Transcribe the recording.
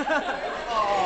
oh.